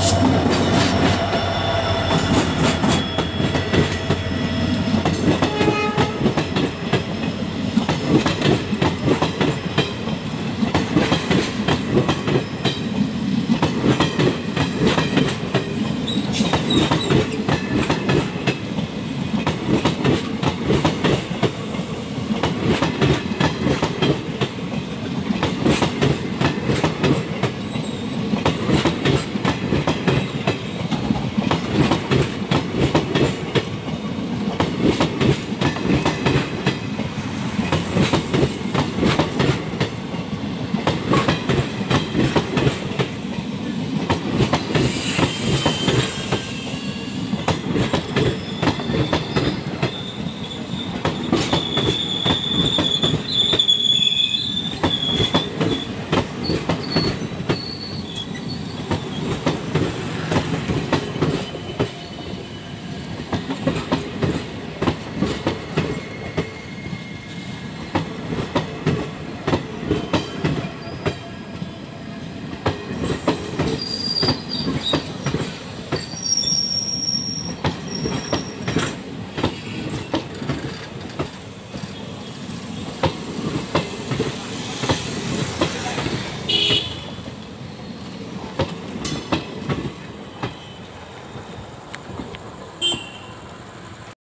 school.